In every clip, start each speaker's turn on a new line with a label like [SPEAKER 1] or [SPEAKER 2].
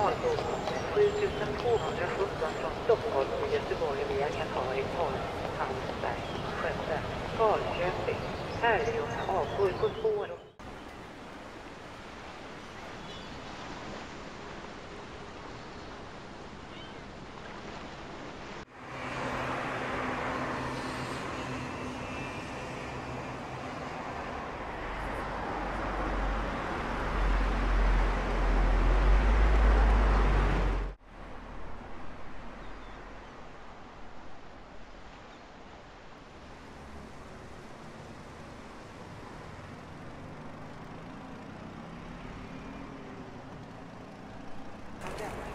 [SPEAKER 1] SJ 7217 från Stockholm till Göteborg via Katari, Torp, Hallsberg, Skövde, Falköping. Härjona avgår på spår.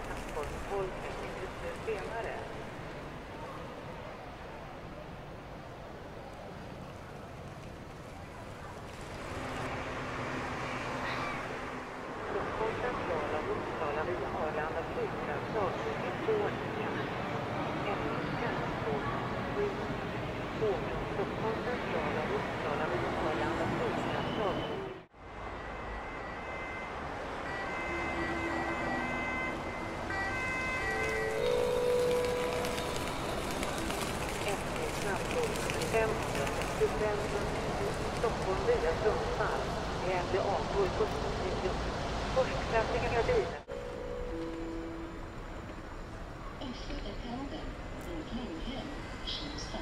[SPEAKER 1] Från Stockholm plattform 12 minuter senare. Stockholm centrala Uppsala via Arlanda flygplats avgår Estonia. Endast pendeltåg 7. Tåg från Stockholm Uppsala Stockholm via Sundsvall. Gävle avgår bussen. Förstklassingen
[SPEAKER 2] gör bilen. Östertänden, Lindhem, Kista.